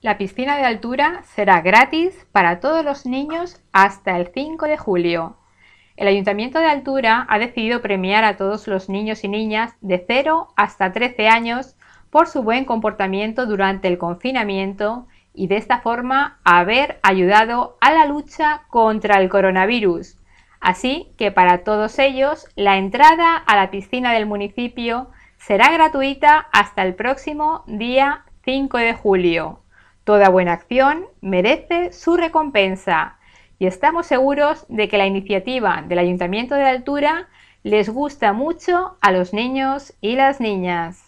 La piscina de altura será gratis para todos los niños hasta el 5 de julio. El Ayuntamiento de Altura ha decidido premiar a todos los niños y niñas de 0 hasta 13 años por su buen comportamiento durante el confinamiento y de esta forma haber ayudado a la lucha contra el coronavirus. Así que para todos ellos la entrada a la piscina del municipio será gratuita hasta el próximo día 5 de julio. Toda buena acción merece su recompensa y estamos seguros de que la iniciativa del Ayuntamiento de Altura les gusta mucho a los niños y las niñas.